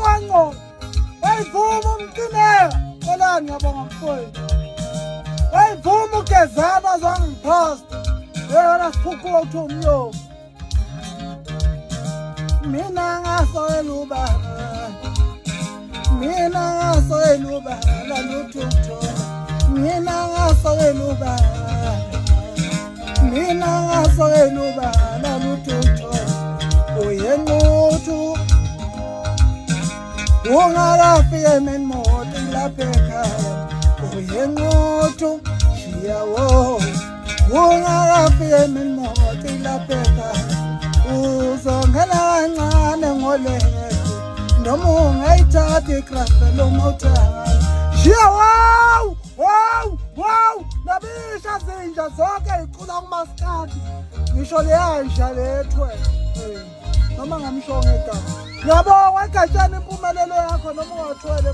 kwanqo bayivuma umcinela kolani ngiyabonga mfowethu bayivuma ugezana zangiphosta eyona siphuku wokuthi umyoni mina ngasoyela ubaba mina ngasoyela ubaba nothutho mina ngasoyela ubaba mina ngasoyela ubaba nothutho ungakafike mini moti lapha ekhaya uyenqotho shiya wo ungakafike mini moti lapha ekhaya uzongena kancane ngolele noma ungayithathi ikrafe lo mota shiya wo wow wow nabisha zinja zonke iqula kumasikati ngisho leyanja lethwe eh, noma ngamshonga egama yabo wagatshani impumelelo yakho noma ungathole